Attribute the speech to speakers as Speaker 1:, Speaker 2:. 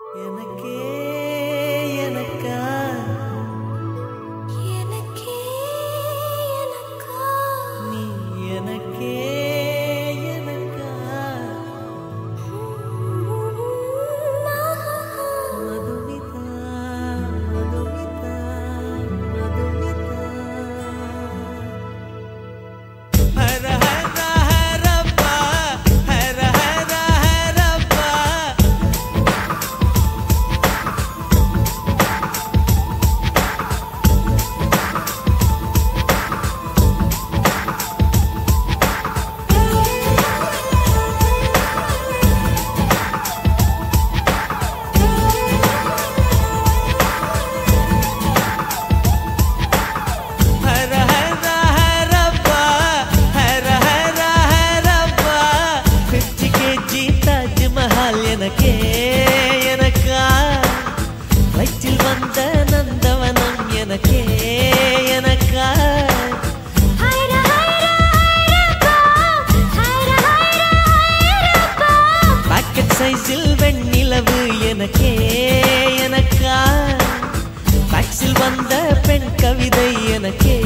Speaker 1: எனக்கே உனக்கே
Speaker 2: எனக்கா?
Speaker 1: பாக்கெட் சைஸில் வெண்ணிலவு எனக்கே எனக்கா? பாக்ஸில் வந்த பெண் கவிதை எனக்கே